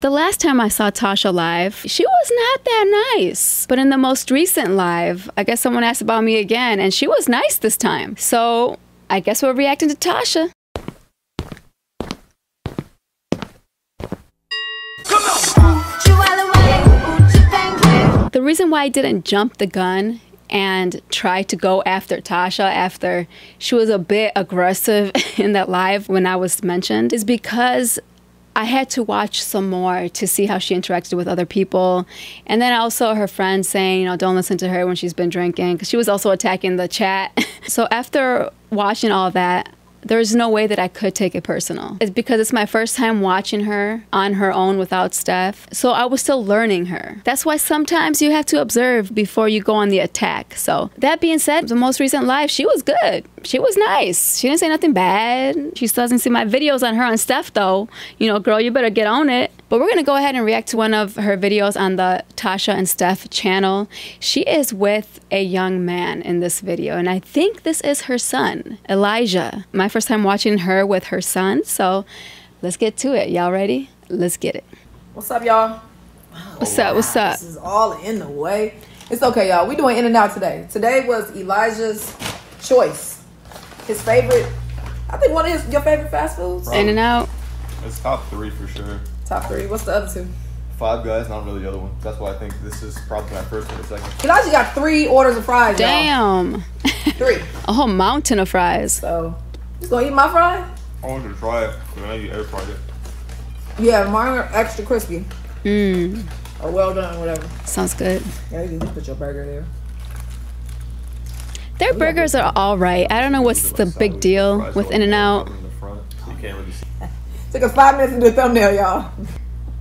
The last time I saw Tasha live, she was not that nice. But in the most recent live, I guess someone asked about me again, and she was nice this time. So I guess we're reacting to Tasha. The reason why I didn't jump the gun and try to go after Tasha after she was a bit aggressive in that live when I was mentioned is because I had to watch some more to see how she interacted with other people. And then also her friends saying, you know, don't listen to her when she's been drinking, because she was also attacking the chat. so after watching all that, there's no way that I could take it personal. It's because it's my first time watching her on her own without Steph. So I was still learning her. That's why sometimes you have to observe before you go on the attack. So that being said, the most recent live, she was good. She was nice. She didn't say nothing bad. She still doesn't see my videos on her and Steph though. You know, girl, you better get on it. But we're gonna go ahead and react to one of her videos on the Tasha and Steph channel. She is with a young man in this video, and I think this is her son, Elijah. My first time watching her with her son, so let's get to it. Y'all ready? Let's get it. What's up, y'all? What's up? What's up? This is all in the way. It's okay, y'all. We doing in and out today. Today was Elijah's choice. His favorite. I think one of his your favorite fast foods. In and out. It's top three for sure. Top three. What's the other two? Five guys, not really the other one. That's why I think this is probably my first or second. Elijah got three orders of fries. y'all. Damn. Three. a whole mountain of fries. So, he's gonna eat my fry? I wanted to try it, but I know you air fried it. Yeah, mine are extra crispy. Mmm. Or well done, whatever. Sounds good. Yeah, you can just put your burger there. Their burgers are all right. I don't know what's the big deal with In and Out. In the front, so you can't really see. Took us five minutes to do a thumbnail, y'all.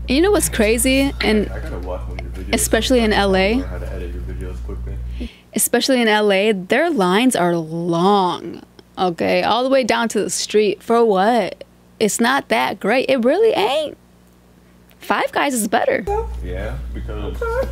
You know what's crazy? And I gotta watch one of your videos. Especially in LA. Learn how to edit your videos quickly. especially in LA, their lines are long. Okay, all the way down to the street. For what? It's not that great. It really ain't. Five Guys is better. Yeah, because Okay.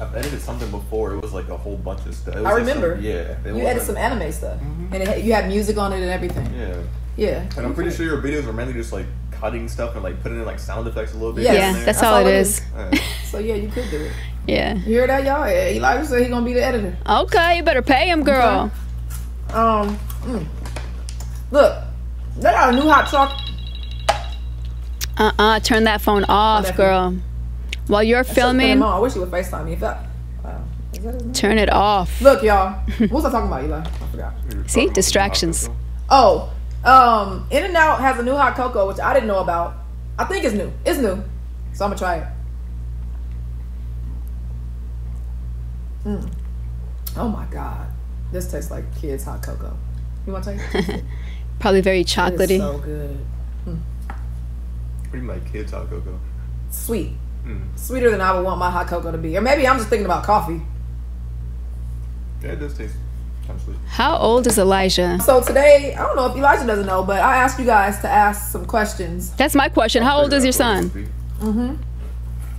I've edited something before. It was like a whole bunch of stuff. It was I like remember. Some, yeah. it You wasn't- some anime stuff. And it, you had music on it and everything. Yeah. Yeah. And I'm pretty sure your videos are mainly just like cutting stuff and like putting in like sound effects a little bit. Yes. here Yeah, that's That's all all it it is. Yeah. So yeah, you could do it. Yeah. You hear that, y'all? Yeah, Elijah said he gonna be the editor. Okay, you better pay him, girl. Um, mm. look, they got a new hot truck. Uh uh turn that phone off, that girl. While you're I should've put him filming. I wish he would Facetime me. If that, wow. Is that turn it off. Look, y'all. What was I talking about, Eli? I forgot. See? Distractions. Oh, um, In and Out has a new hot cocoa, which I didn't know about. I think it's new. It's new, so I'm gonna try it. Mm. Oh my god, this tastes like kids' hot cocoa. You want to taste? it? Probably very It's chocolatey. so good. What do Pretty like kids hot cocoa. Sweet. Mm. Sweeter than I would want my hot cocoa to be. Or maybe I'm just thinking about coffee. Yeah, it does taste kind of sweet. How old is Elijah? So today, I don't know if Elijah doesn't know, but I asked you guys to ask some questions. That's my question. How old is your son?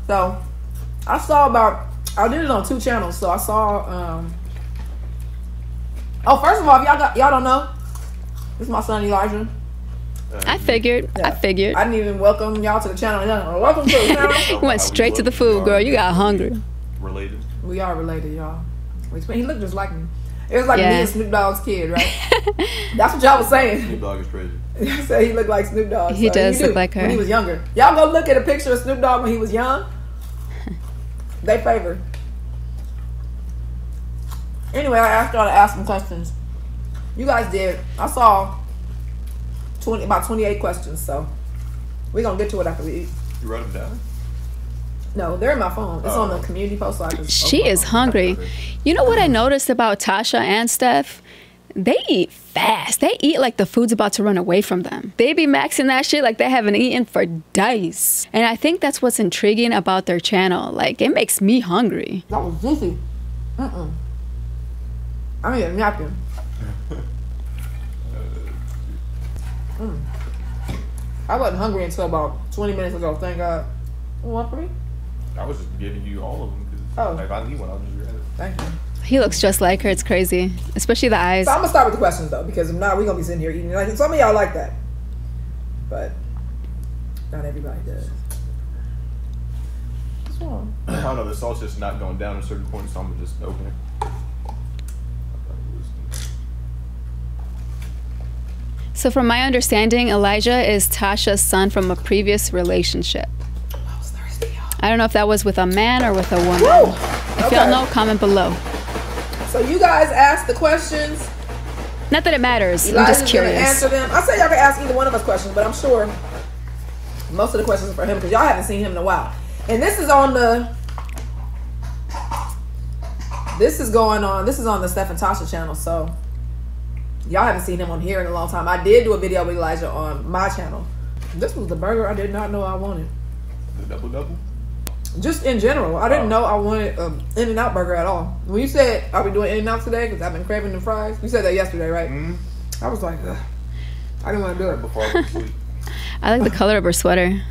So I saw about I did it on two channels. So I saw um Oh, first of all, if y'all got y'all don't know, this is my son Elijah. I figured. I figured. I didn't even welcome y'all to the channel. Y'all, Welcome to the channel. Went straight to the food, girl. You got hungry. Related. we are related, y'all. He looked just like me. It was like Yeah. me and Snoop Dogg's kid, right? That's what y'all was saying. Snoop Dogg is crazy. I said he looked like Snoop Dogg. He does do, look like her. When he was younger. Y'all go look at a picture of Snoop Dogg when he was young. they favor. Anyway, I asked y'all to ask some questions. You guys did. I saw 20, about 28 questions, so we're going to get to it after we eat. You wrote them down? No, they're in my phone. It's Oh. on the oh. community post. So I can, She is hungry. You know what I noticed about Tasha and Steph? They eat fast. They eat like the food's about to run away from them. They be maxing that shit like they haven't eaten for days. And I think that's what's intriguing about their channel. Like it makes me hungry. That was juicy. Mm-mm. I need a napkin. Mm. I wasn't hungry until about 20 minutes ago, thank God. You want for me? I was just giving you all of them Oh. because if I need one, I'll just grab it. Thank you. He looks just like her. It's crazy, especially the eyes. So I'm gonna start with the questions though, because if not, we're gonna be sitting here eating. Like some of y'all like that, but Not everybody does. What's wrong? I don't know. The salt's just not going down at a certain point, so I'm gonna just open it. So, from my understanding, Elijah is Tasha's son from a previous relationship. I was thirsty, y'all. I don't know if that was with a man or with a woman. Woo! If y'all know, comment below. So you guys asked the questions. Not that it matters. I'm Elijah's just gonna curious. answer them. I say y'all can ask either one of us questions, but I'm sure most of the questions are for him because y'all haven't seen him in a while. And this is on the. This is going on. This is on the Steph and Tasha channel, so y'all haven't seen him on here in a long time. I did do a video with Elijah on my channel. This was the burger I did not know I wanted. The double double. Just in general, I didn't Oh. know I wanted um, In and Out burger at all. When you said, "Are we doing In and Out today?" Because I've been craving the fries. You said that yesterday, right? Mm-hmm. I was like, Ugh. I didn't want to do it. Before I went to sleep. I like the color of her sweater.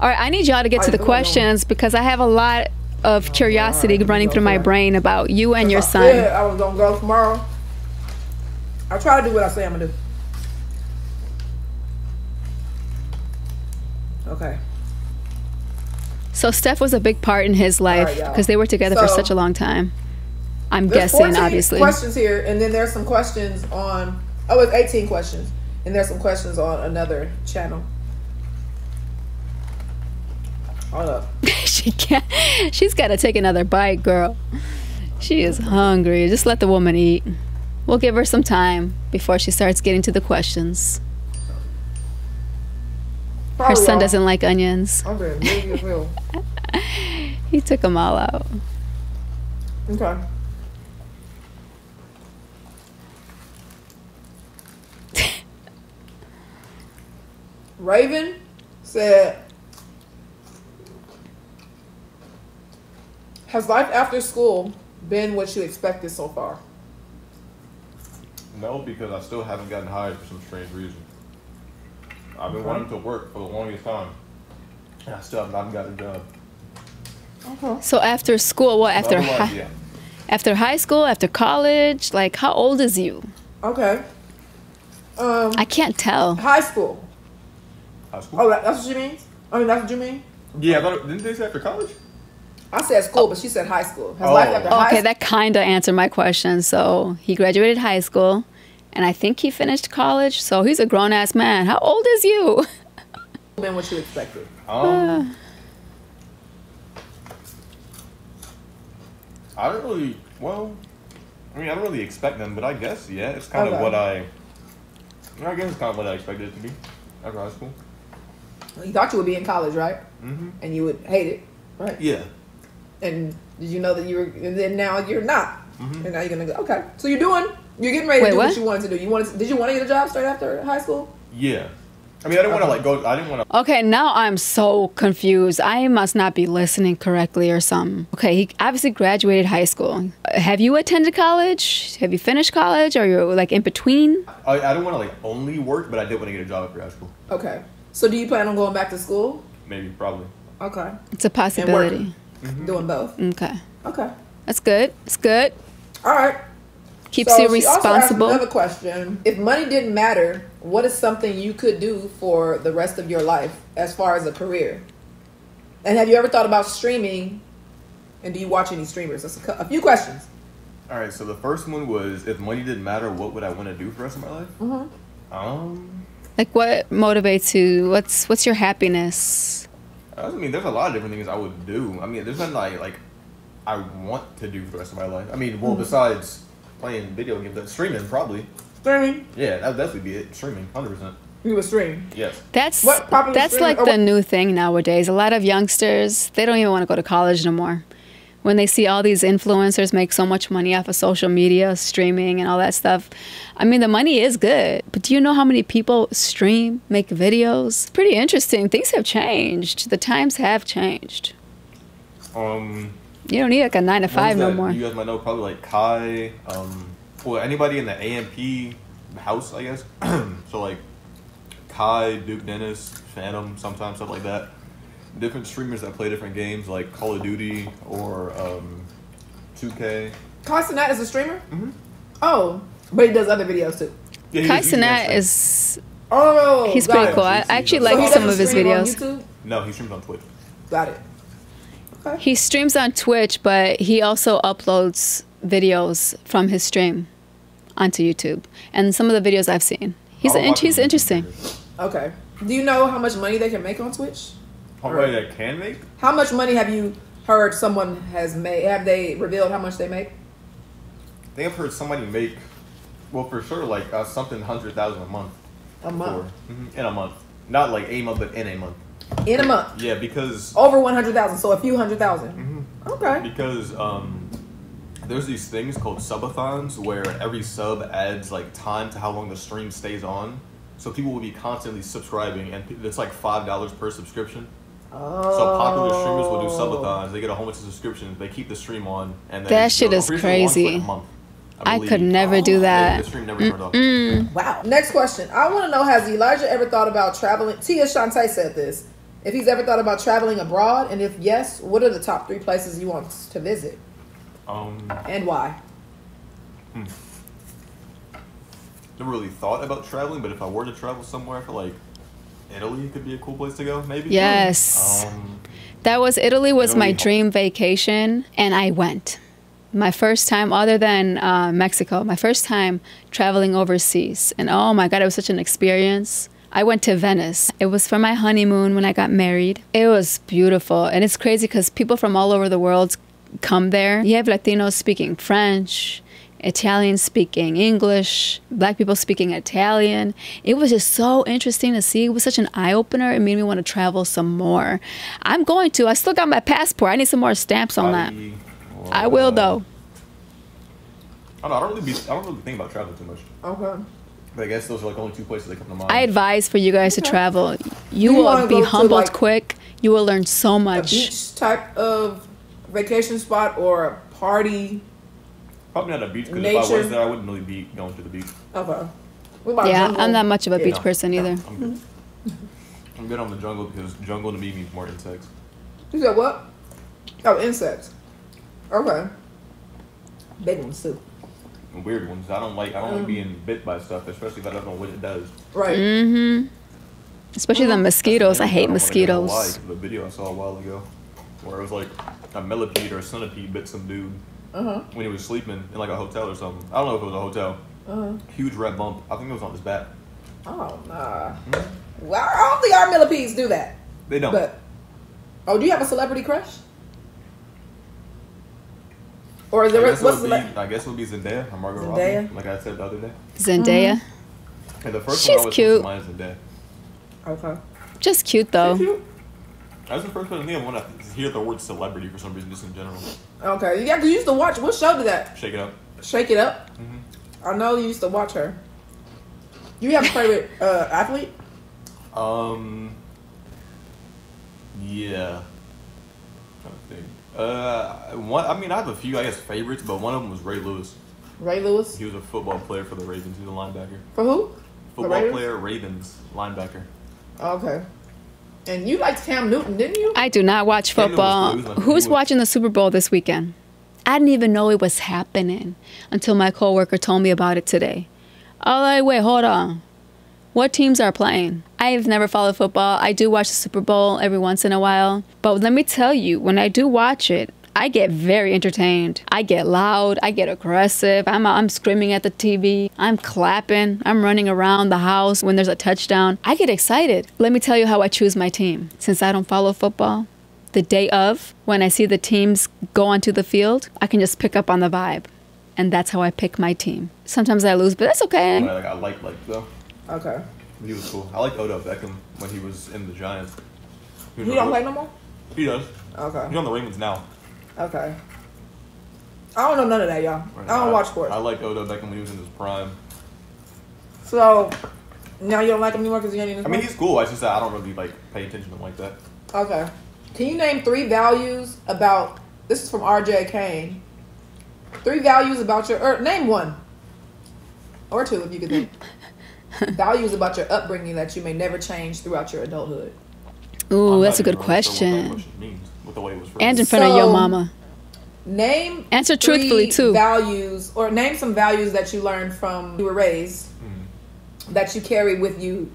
All right, I need y'all to get How to the questions because I have a lot of curiosity Alright, running through my brain about you and your son. said I was gonna go tomorrow. I try to do what I say I'm gonna do. Okay. So Steph was a big part in his life because they were together for such a long time. I'm guessing, obviously. questions here, and then there's some questions on. Oh, it's 18 questions, and there's some questions on another channel. Hold up. she can't. She's got to take another bite, girl. She is hungry. Just let the woman eat. We'll give her some time before she starts getting to the questions. Her son doesn't like onions. I'm being big. He took them all out. Okay. Raven said, Has life after school been what you expected so far? No, because I still haven't gotten hired for some strange reason. I've been Okay. wanting to work for the longest time, and I still have not gotten a job. Okay. So after school, what? After Otherwise, hi- yeah. after high school, after college, like how old is you? Okay. Um, I can't tell. high school. High school. Oh, that- that's what you mean? I mean, that's what you mean? Yeah, I thought, didn't they say after college? I said school, but she said high school. Has Oh. life after high Okay, school that kind of answered my question. So he graduated high school, and I think he finished college. So he's a grown ass man. How old is you? been what you expected? Um, I don't really. Well, I mean, I don't really expect them, but I guess yeah, it's kind Okay. of what I. I guess it's kind of what I expected it to be after high school. You thought you would be in college, right? Mm-hmm. And you would hate it, right? Yeah. And did you know that you were? And then now you're not. Mhm. And now you're gonna go. Okay, so you're doing. You're getting ready to do what? what? you wanted to do. You wanted. To, did you want to get a job straight after high school? Yeah. I mean, I didn't want to like go. I didn't want to. Okay, now I'm so confused. I must not be listening correctly or something. Okay, he obviously graduated high school. Have you attended college? Have you finished college? Or you're like in between? I, I don't want to like only work, but I did want to get a job after high school. Okay. So do you plan on going back to school? Maybe, probably. Okay. It's a possibility. Doing both. Okay, Okay. that's good. It's good. All right. Keeps So you she also asked responsible. another question: If money didn't matter, what is something you could do for the rest of your life as far as a career? And have you ever thought about streaming? And do you watch any streamers? That's a, cou- a few questions. All right. So the first one was, if money didn't matter, what would I want to do for the rest of my life? Mm-hmm. Um, Like what motivates you? What's what's your happiness? I mean, there's a lot of different things I would do. I mean, there's nothing like like I want to do for the rest of my life. I mean, well, mm-hmm. besides playing video games, that streaming probably. Streaming? Yeah, that would definitely be it. Streaming, hundred percent. You would stream. Yes. That's What that's streamer- like or the what- new thing nowadays. A lot of youngsters they don't even want to go to college no more. When they see all these influencers make so much money off of social media, streaming, and all that stuff, I mean the money is good. But do you know how many people stream, make videos? Pretty interesting. Things have changed. The times have changed. Um. You don't need like a nine to five no more. You guys might know probably like Kai. Um. Well, anybody in the AMP house, I guess. so like Kai, Duke Dennis, Fanum, sometimes stuff like that. Different streamers that play different games like Call of Duty or um, 2K. Kai Cenat is a streamer? Mhm. Oh, but he does other videos too. Yeah, he Kai does- he does Cenat stream. is Oh, He's pretty it. cool. I I actually So like some of his videos. No, he streams on Twitch. Got it. Okay. He streams on Twitch, but he also uploads videos from his stream onto YouTube. And some of the videos I've seen, he's I in, he's interesting. Okay. Do you know how much money they can make on Twitch? How many I can make? How much money have you heard someone has made? Have they revealed how much they make? I think I've heard somebody make, well, for sure, like uh, something hundred thousand a month. A month. Mhm, In a month, not like a month, but in a month. In a month. Yeah, because Over 100,000, so a few hundred thousand. Mm-hmm. Okay. because um, there's these things called subathons where every sub adds like time to how long the stream stays on. So people will be constantly subscribing, and it's like five dollars per subscription. Oh. So popular streamers will do subathons. They get a whole bunch of subscriptions. They keep the stream on, and then That shit I'm is pretty sure it runs for, like, crazy. a month, I believe. could never do that. The stream never. Wow. Next question. I want to know has Elijah ever thought about traveling? Tia Shantae said this. If he's ever thought about traveling abroad, and if yes, what are the top three places he wants to visit Um, and why? never really thought about traveling, but if I were to travel somewhere, I feel like Italy could be a cool place to go. Maybe. Yes. Um, That was Italy was my dream vacation, and I went. My first time, other than uh, Mexico, my first time traveling overseas, and oh my god, it was such an experience. I went to Venice. It was for my honeymoon when I got married. It was beautiful, and it's crazy because people from all over the world come there. You have Latinos speaking French, Italian speaking English, black people speaking Italian. It was just so interesting to see. It was such an eye opener. It made me want to travel some more. I'm going to. I still got my passport. I need some more stamps on that. Bali, I will though. I don't, know, I don't really be, I don't really think about traveling too much. Okay. But I guess those are like only two places that come to mind. I advise for you guys to travel. You you will be humbled like, quick. You will learn so A much. beach type of vacation spot or a party? Probably not a beach because if I was there, I wouldn't really be going to the beach. Okay. What about Yeah, jungle? I'm not much of a Yeah. beach person either. I'm good. I'm good on the jungle because jungle to me means more insects. You said what? Oh, insects. Okay. Big ones too. And weird ones. I don't like. I don't Mm. like being bit by stuff, especially if I don't know what it does. Right. Mm-hmm. Especially the mosquitoes. I hate don't wanna a lie, mosquitoes. 'cause The video I saw a while ago, where it was like a millipede or a centipede bit some dude Uh huh. when he was sleeping in like a hotel or something. I don't know if it was a hotel. Uh huh. Huge red bump. I think it was on his back. Oh nah. Well, I don't think our millipedes do that. They don't. But oh, do you have a celebrity crush? Or is I there guess, it what's would the be, I guess it would be Zendaya or Margot Zendaya? Robbie, like I said the other day. Zendaya. And the first She's one I was cute. mine is Zendaya. okay? Just cute though. That was the first person I think I want to hear the word celebrity for some reason, just in general. Okay, yeah. You used to watch what show did that? Shake it up. Shake It Up. Mhm. I know you used to watch her. You have a favorite uh, athlete? Um. Yeah. Think. Uh, one. I mean, I have a few, I guess, favorites, but one of them was Ray Lewis. Ray Lewis. He was a football player for the Ravens. He's a linebacker. For who? Football player, Ravens, linebacker. Okay. And you liked Cam Newton, didn't you? I do not watch Cam was football. was like- Who's he watching the Super Bowl this weekend? I didn't even know it was happening until my coworker told me about it today. Oh, like, wait, hold on. What teams are playing? I've never followed football. I do watch the Super Bowl every once in a while. But let me tell you, when I do watch it, I get very entertained. I get loud. I get aggressive. I'm, I'm screaming at the TV. I'm clapping. I'm running around the house when there's a touchdown. I get excited. Let me tell you how I choose my team. Since I don't follow football, the day of, when I see the teams go onto the field, I can just pick up on the vibe. And that's how I pick my team. Sometimes I lose, but that's okay. But I, like, I like like though. Okay. He was cool. I like Odell Beckham when he was in the Giants. He, was You a- don't play no more? He does. Okay. He's on the Ravens now. Okay. I don't know none of that, y'all. I don't watch sports. I like Odell Beckham when he was in his prime. So now you don't like him anymore because you ain't in his I mean, he's cool. I just said I don't really like pay attention to him like that. Okay. Can you name three values about this is from RJ Kane. Three values about your or name one. Or two if you could think. values about your upbringing that you may never change throughout your adulthood. Ooh, I'm that's a good even really sure what that question. Question means with the way it was And in front of your mama. Name Answer three truthfully, too. Values or name some values that you learned from you were raised. that you carry with you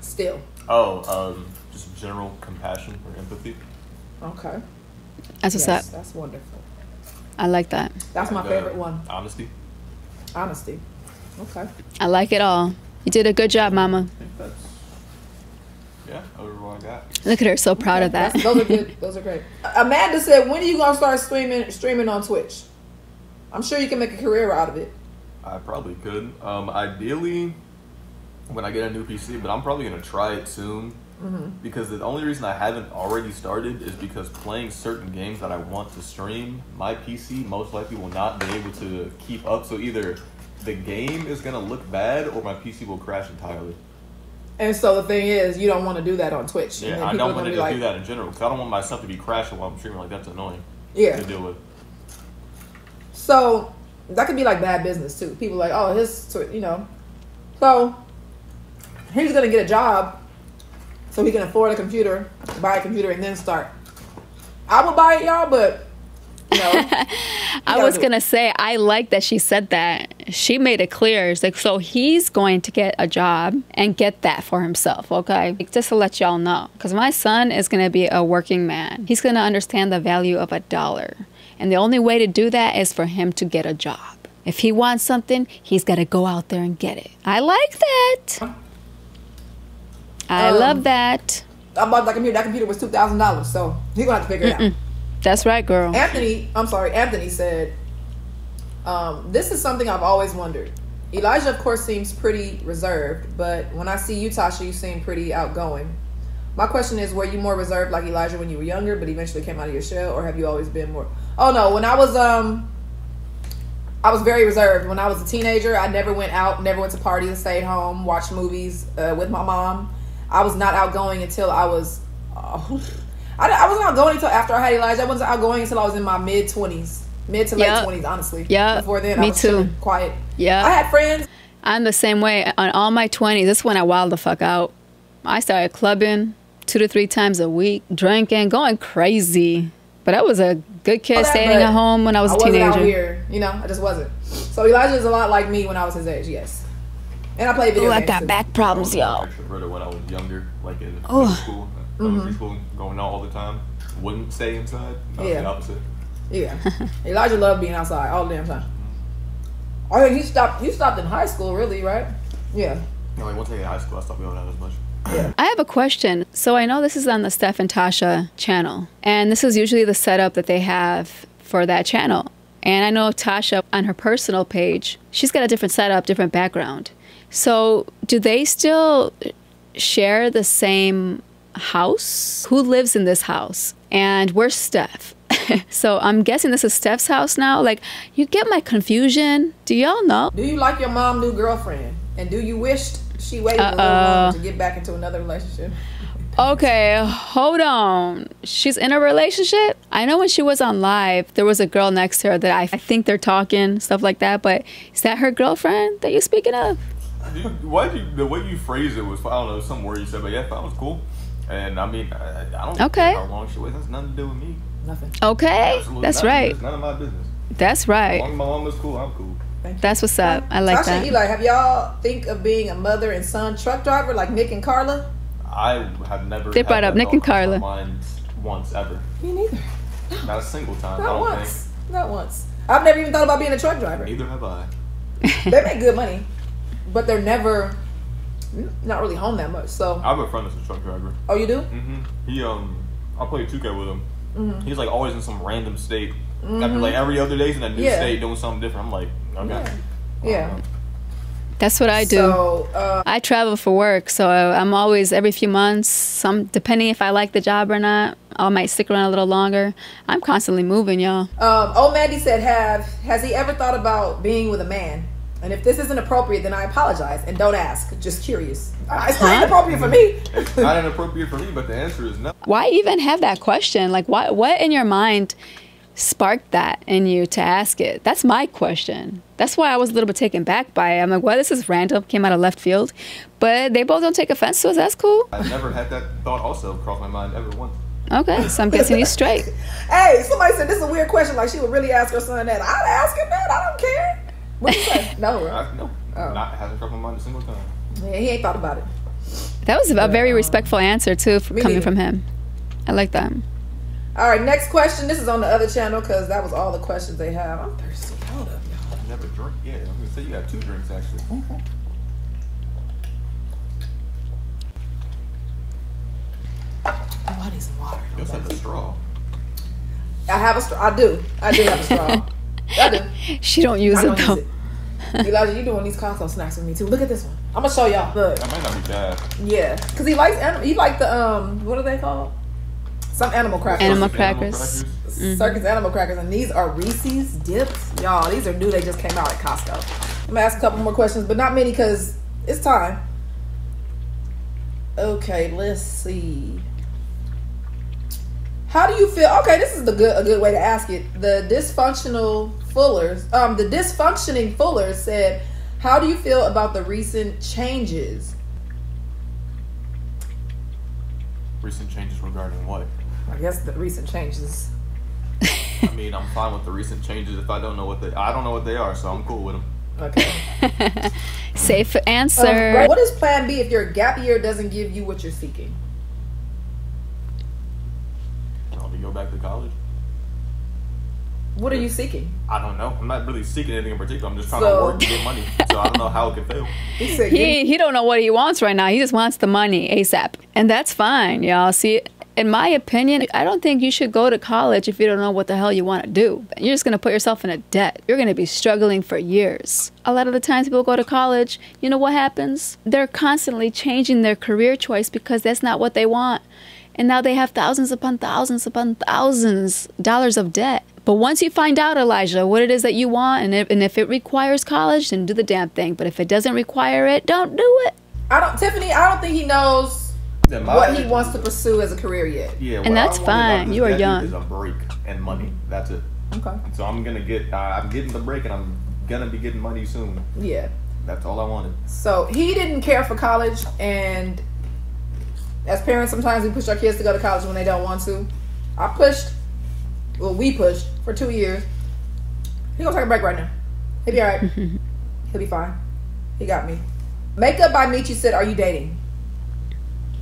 still? Oh, um, just general compassion or empathy. Okay. That's what's Yes, up. that's wonderful. I like that. That's my And, uh, favorite one. Honesty. Honesty. Okay. I like it all. You did a good job, Mama. I think that's yeah. Overall, I got. Look at her, so proud of that. Those are good. Those are great. Amanda said, "When are you gonna start streaming streaming on Twitch? I'm sure you can make a career out of it." I probably could. Um, ideally, when I get a new PC, but I'm probably gonna try it soon. Because the only reason I haven't already started is because playing certain games that I want to stream, my PC most likely will not be able to keep up. So either the game is gonna look bad, or my PC will crash entirely. And so the thing is, you don't want to do that on Twitch. Yeah, then I don't want gonna to be just do that in general because I don't want my stuff to be crashing while I'm streaming. Like that's annoying Yeah. to deal with. So that could be like bad business too. People like, oh, his, Twi- you know. So he's gonna get a job, so he can afford a computer, buy a computer, and then start. I would buy it, y'all, but you know, I was gonna say I like that she said that. She made it clear. It's like so he's going to get a job and get that for himself. Okay, just to let y'all know, because my son is gonna be a working man. He's gonna understand the value of a dollar, and the only way to do that is for him to get a job. If he wants something, he's got to go out there and get it. I like that. I Um, love that. I bought that computer. That computer was two thousand dollars, so he's gonna have to figure it out. That's right, girl. Anthony, I'm sorry, Anthony said, um, This is something I've always wondered. Elijah, of course, seems pretty reserved, but when I see you, Tasha, you seem pretty outgoing. My question is, were you more reserved like Elijah when you were younger, but eventually came out of your shell, or have you always been more? Oh no, when I was um, I was very reserved. When I was a teenager, I never went out, never went to parties, stayed home, watched movies uh, with my mom. I was not outgoing until I was. I, I wasn't outgoing until after I had Elijah. I wasn't outgoing until I was in my mid twenties, mid to late twenties, honestly. Yep. Before then, Me I was too. quiet. Yeah. I had friends. I'm the same way. On all my 20s, this is when I wild the fuck out. I started clubbing two to three times a week, drinking, going crazy. But I was a good kid that, staying at home when I was a I wasn't out teenager. here, you know. I just wasn't. So Elijah is a lot like me when I was his age. Yes. And I played video Ooh, I games. got too. back problems, I y'all. was extroverted when I was younger, like in Oh. school, uh, elementary mm-hmm. school, going out all the time. Wouldn't stay inside. I was Yeah. the opposite. Yeah. Elijah loved being outside all the damn time. Oh, yeah, he stopped. He stopped in high school, really, right? Yeah. You know, like once I get high school, I stopped going out as much. I have a question. So I know this is on the Steph and Tasha channel, and this is usually the setup that they have for that channel. And I know Tasha on her personal page, she's got a different setup, different background. So do they still share the same house? Who lives in this house? And where's Steph? so I'm guessing this is Steph's house now. Like, you get my confusion. Do y'all know? Do you like your mom new girlfriend? And do you wish she waited a little Uh-oh. longer to get back into another relationship? Okay, hold on. She's in a relationship? I know when she was on live, there was a girl next to her that I, I think they're talking, stuff like that, but is that her girlfriend that you're speaking of? Dude, why you the way you phrased it was I don't know some word you said, but yeah, that was cool. And I mean, I, I don't Okay. care how long she waits. That's nothing to do with me. Nothing. Okay, Absolutely that's nothing. right. It's none of my business. That's As right. long as my mom is cool, I'm cool. That's what's up. I like Tasha and that. Eli, have y'all think of being a mother and son truck driver like Nick and Carla? I have never. They had brought up Nick and thought cross my Carla. mind once ever. Me neither. Not a single time. I Not don't once. Not once. I've never even thought about being a truck driver. Neither have I. they make good money, but they're never not really home that much. So, I have a friend that's a truck driver. oh, you do? Mm-hmm. He um, I played 2K with him. Mm-hmm. He's like always in some random state. After like every other day, he's in a new Yeah. state doing something different. I'm like, okay. Yeah. I Yeah. That's what I do. So, uh, I travel for work, so I'm always every few months. Some depending if I like the job or not, I might stick around a little longer. I'm constantly moving, y'all. um, old Mandy said, "Have has he ever thought about being with a man? And if this isn't appropriate, then I apologize and don't ask. Just curious. Uh, It's not Huh? inappropriate for me. It's not inappropriate for me, but the answer is no. Why even have that question? Like, what what in your mind sparked that in you to ask it? That's my question. That's why I was a little bit taken back by it. I'm like, well, this is random, came out of left field, but they both don't take offense to us. That's cool. I've never had that thought also cross my mind ever once. Okay, so I'm guessing you straight. hey, somebody said this is a weird question. Like she would really ask her son that. I'd ask him that. I don't care. What you say? no, right? I, no, Oh. not hasn't crossed my mind a single time. Yeah, he ain't thought about it. That was a very uh, respectful answer too, for coming neither. from him. I like that. All right, next question. This is on the other channel because that was all the questions they have. I'm thirsty. Hold up, y'all. I never drink. Yeah, I'm gonna say you got two drinks actually. Oh, I need some water. You also have a straw. I have a straw. I do. I do have a straw. I do. She don't use I it don't though. use it. Elijah, you doing these Costco snacks with me too. Look at this one. I'm gonna show y'all. Look. That might not be bad. Yeah, because he likes anim- he like the um what are they called? Some animal crackers. Animal Animal crackers. crackers. Circus animal crackers, and these are Reese's dips. Y'all, these are new. They just came out at Costco. I'm gonna ask a couple more questions, but not many because it's time. Okay, let's see. How do you feel? Okay, this is the good a good way to ask it. The dysfunctional Fullers, um, the dysfunctioning Fuller said, "How do you feel about the recent changes?" Recent changes regarding what? I guess the recent changes. I mean, I'm fine with the recent changes if I don't know what they. I don't know what they are, so I'm cool with them. Okay. Safe Um, answer. right, what is Plan B if your gap year doesn't give you what you're seeking? I'll be go back to college. What are you seeking? I don't know. I'm not really seeking anything in particular. I'm just trying So- to work to get money. So I don't know how it could fail. He said, he he don't know what he wants right now. He just wants the money ASAP, and that's fine, y'all. See, in my opinion, I don't think you should go to college if you don't know what the hell you want to do. You're just gonna put yourself in a debt. You're gonna be struggling for years. A lot of the times people go to college, you know what happens? They're constantly changing their career choice because that's not what they want. And now they have thousands upon thousands upon thousands dollars of debt. But once you find out, Elijah, what it is that you want, and if, and if it requires college, then do the damn thing. But if it doesn't require it, don't do it. I don't, Tiffany. I don't think he knows what he wants to pursue as a career yet. Yeah, And that's fine. You are young. Is a break and money. That's it. Okay. So I'm gonna get. Uh, I'm getting the break, and I'm gonna be getting money soon. Yeah. That's all I wanted. So he didn't care for college, and as parents, sometimes we push our kids to go to college when they don't want to. I pushed. Well, we pushed for two years. He gonna take a break right now. He'll be all right. He'll be fine. He got me. Makeup by Michi said, "Are you dating?"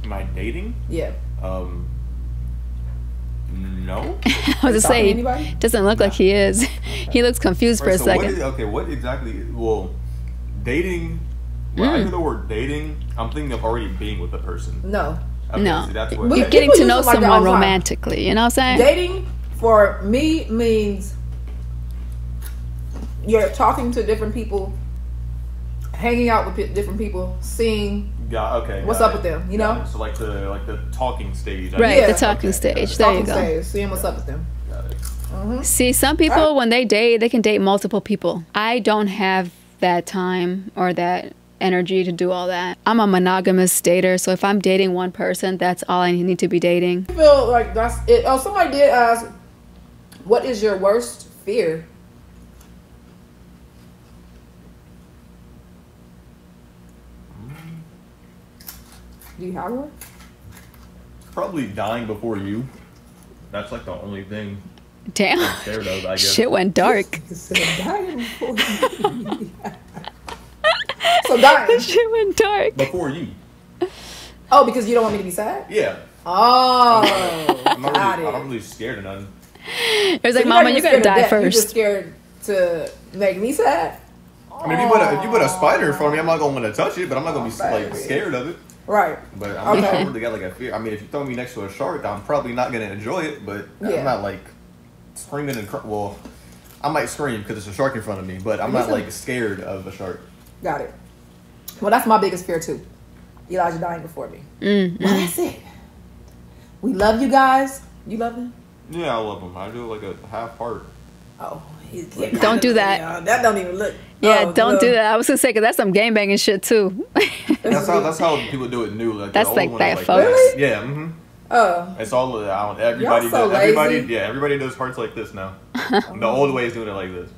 Am I dating? Yeah. Um. No. I was to talking to say, doesn't look like he is. he looks confused for a so second. is- okay, what exactly? Well, dating. When I Mm. hear the word dating, I'm thinking of already being with a person. No. Okay, no, see, that's what. We- you're getting to know use it like someone all the time. romantically. You know what I'm saying? Dating for me means you're talking to different people, hanging out with pe- different people, seeing Got, okay. What's got up it. with them, you Got know? it. So like the like the talking stage. I Right, guess. Yeah. the talking Okay, stage. got There talking you go. stage, seeing what's up with them. Got it. Mm-hmm. See, some people when they date, they can date multiple people. I don't have that time or that energy to do all that. I'm a monogamous dater, so if I'm dating one person, that's all I need to be dating. I feel like that's it. Oh, somebody did ask, "What is your worst fear?" Do you have one? Probably dying before you. That's like the only thing Damn. I'm scared of. I guess. Shit went dark. so dying before you. so dying. Shit went dark. Before you. Oh, because you don't want me to be sad. Yeah. Oh, I'm not got really, I'm not really scared of none. It was like, you're Mama, you're gonna die first. You're just scared to make me sad. I mean, if you put a if you put a spider in front of me, I'm not gonna want to touch it, but I'm not gonna be like scared of it. Right. But I'm Okay. not really got like a fear. I mean, if you throw me next to a shark, I'm probably not gonna enjoy it. But Yeah. I'm not like screaming and cr- well, I might scream because it's a shark in front of me, but I'm not like scared of a shark. Got it. Well, that's my biggest fear too. Elijah dying before me. Mm, Well, that's it. We love you guys. You love them? Yeah, I love them. I do like a half part. Oh, he's Don't do that. Yeah, that don't even look. Yeah, oh, don't no. do that. I was gonna say, because that's some game banging shit too. That's how that's how people do it new. Like the That's old like one that is folks. this. Yeah. hmm Oh, It's all I don't, everybody. so does, everybody, lazy. yeah, everybody does hearts like this now. the old way is doing it like this,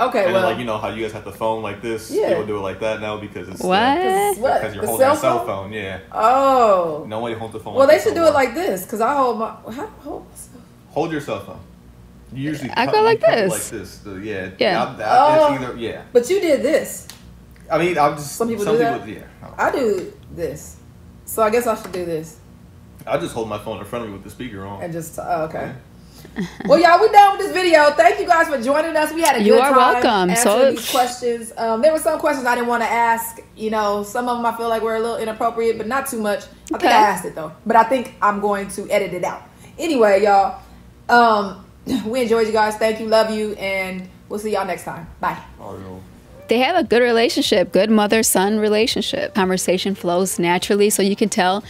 okay. and well, then like you know how you guys have the phone like this. Yeah. People do it like that now because it's uh, What? Cause what? because you're The holding cell a cell phone? phone. Yeah. Oh. Nobody holds the phone. Well, like they should no do it like this, cause I hold my. How hold myself? Hold your cell phone. You usually I cut- go like this. like this. So, yeah. Yeah. I- I- Oh. either yeah. But you did this. I mean, I'm just Some people do that? yeah. I do this, so I guess I should do this I just hold my phone in front of me with the speaker on. and just. Oh, okay. well, y'all, we done with this video. Thank you guys for joining us. We had a You good are welcome. answering So- these questions. Um, there were some questions I didn't want to ask. You know, some of them I feel like were a little inappropriate, but not too much. I think Okay. I asked it though, but I think I'm going to edit it out. Anyway, y'all, um, we enjoyed you guys. Thank you, love you, and we'll see y'all next time. Bye. Oh. They have a good relationship, good mother son relationship. Conversation flows naturally, so you can tell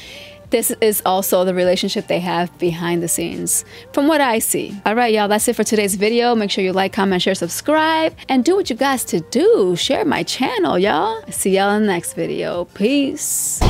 this is also the relationship they have behind the scenes, from what I see. All right, y'all, that's it for today's video. Make sure you like, comment, share, subscribe, and do what you guys to do. Share my channel, y'all. See y'all in the next video. Peace.